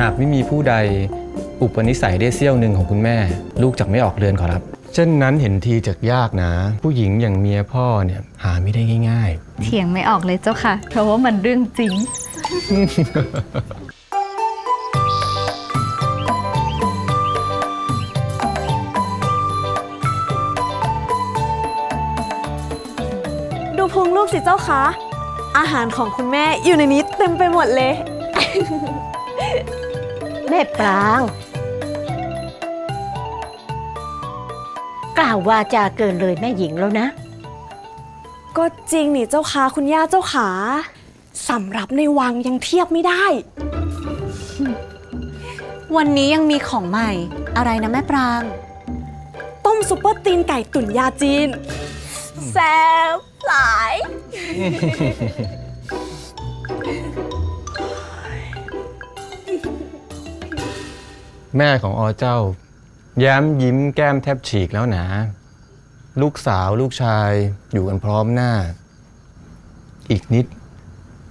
หากไม่มีผู้ใดอุปนิสัยได้เสี้ยวหนึ่งของคุณแม่ ลูกจะไม่ออกเรือนขอรับ เช่นนั้นเห็นทีจากยากนะ ผู้หญิงอย่างเมียพ่อเนี่ยหาไม่ได้ง่ายเถียงไม่ออกเลยเจ้าค่ะ เพราะว่ามันเรื่องจริง ดูพุงลูกสิเจ้าคะอาหารของคุณแม่อยู่ในนี้เต็มไปหมดเลย แม่ปราง กล่าววาจาเกินเลยแม่หญิงแล้วนะ ก็จริงนี่เจ้าค่ะคุณย่าเจ้าขาสำหรับในวังยังเทียบไม่ได้ วันนี้ยังมีของใหม่ อะไรนะแม่ปราง ต้มซุปเปอร์ตีนไก่ตุ๋นยาจีนแซ่บหลาย แม่ของอเจ้า แย้มยิ้มแก้มแทบฉีกแล้วนะลูกสาวลูกชายอยู่กันพร้อมหน้า อีกนิด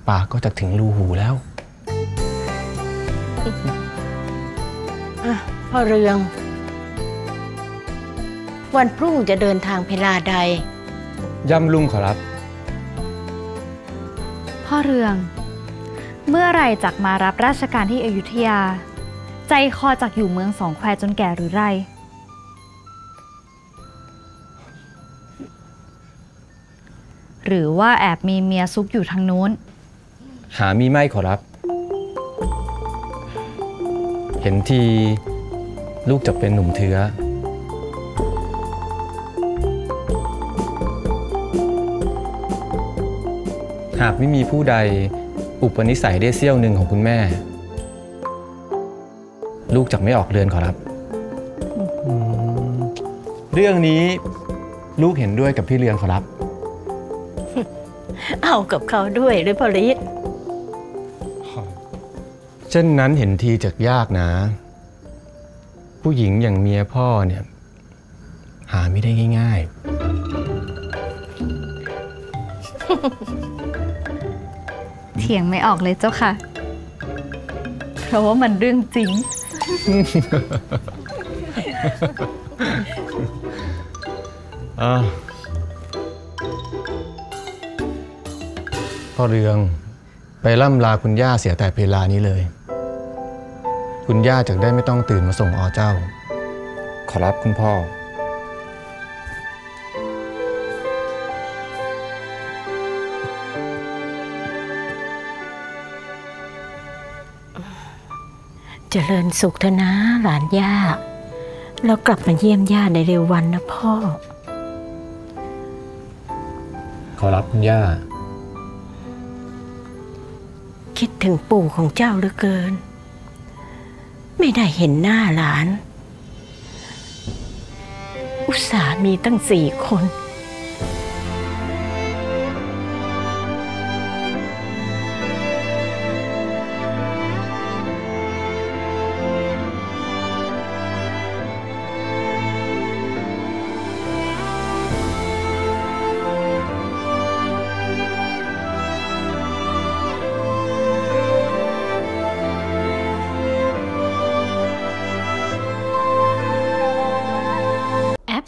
ปากก็จะถึงรูหูแล้วอะพ่อเรือง วันพรุ่งจะเดินทางเพลาใด ย่ำลุ่งขอรับ พ่อเรือง เมื่อไหร่จักมารับราชการที่อยุธยา ใจคอจักอยู่เมืองสองแควจนแก่หรือไร หรือว่าแอบมีเมียซุกอยู่ทางนู้น หามีไม่ขอรับ เห็นทีลูกจะเป็นหนุ่มเถือหากไม่มีผู้ใดอุปนิสัยได้เสี้ยวหนึ่งของคุณแม่ ลูกจะไม่ออกเรือนขอรับ เรื่องนี้ลูกเห็นด้วยกับพี่เรืองขอรับ เอากับเขาด้วยหรือพ่อฤทธิ์เช่นนั้นเห็นทีจากยากนะ ผู้หญิงอย่างเมียพ่อเนี่ย หาไม่ได้ง่ายเถียงไม่ออกเลยเจ้าค่ะ เพราะว่ามันเรื่องจริงๆอะ พ่อเรืองไปล่ำลาคุณย่าเสียแต่เวลานี้เลย คุณย่าจะได้ไม่ต้องตื่นมาส่งอเจ้า ขอรับคุณพ่อ เจริญสุขเถอะนะหลานย่า แล้วกลับมาเยี่ยมย่าในเร็ววันนะพ่อ ขอรับคุณย่า คิดถึงปู่ของเจ้าเหลือเกิน ไม่ได้เห็นหน้าหลาน อุตส่าห์มีตั้งสี่คน